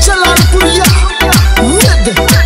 चला शर्मा